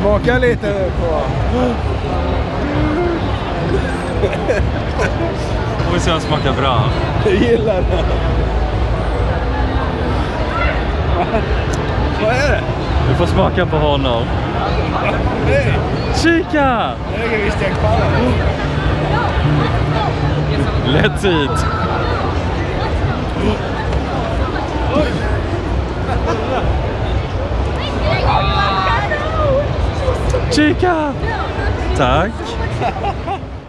Smaka lite på... Får vi se om det smakar bra. Jag gillar det. Vad är det? Du får smaka på honom. Nej, Kika! det lägger. Lätt hit. Kika! Tack.